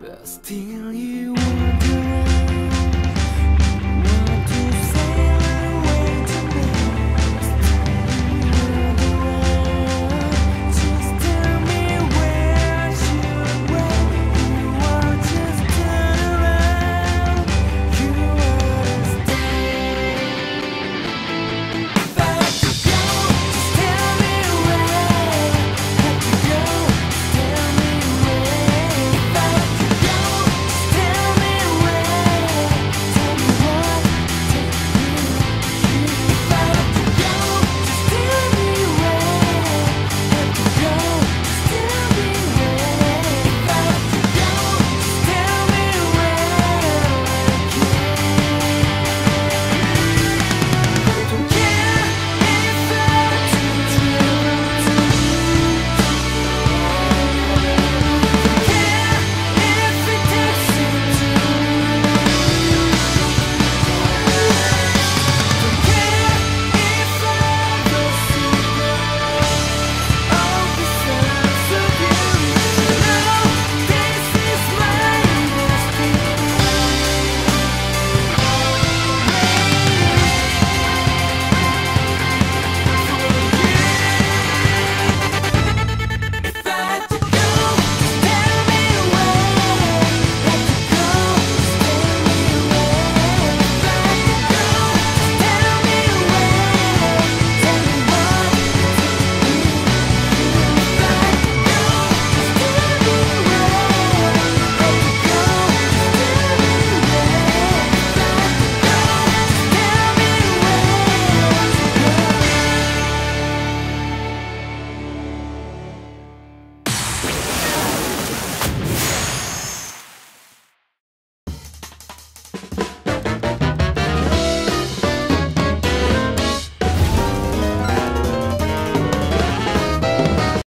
But still you wonder